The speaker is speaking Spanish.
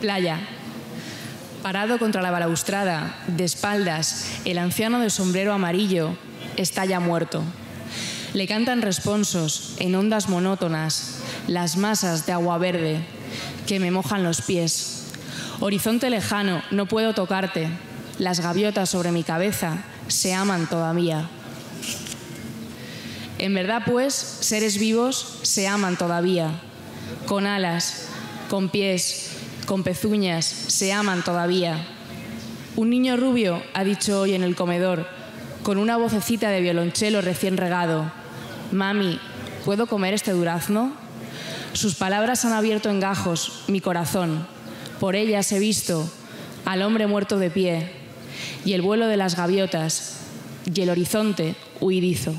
Playa. Parado contra la balaustrada, de espaldas, el anciano de sombrero amarillo está ya muerto. Le cantan responsos en ondas monótonas las masas de agua verde que me mojan los pies. Horizonte lejano, no puedo tocarte. Las gaviotas sobre mi cabeza se aman todavía. En verdad, pues, seres vivos se aman todavía, con alas, con pies, con pezuñas, se aman todavía. Un niño rubio ha dicho hoy en el comedor, con una vocecita de violonchelo recién regado, Mami, ¿puedo comer este durazno? Sus palabras han abierto en gajos mi corazón. Por ellas he visto al hombre muerto de pie y el vuelo de las gaviotas y el horizonte huidizo.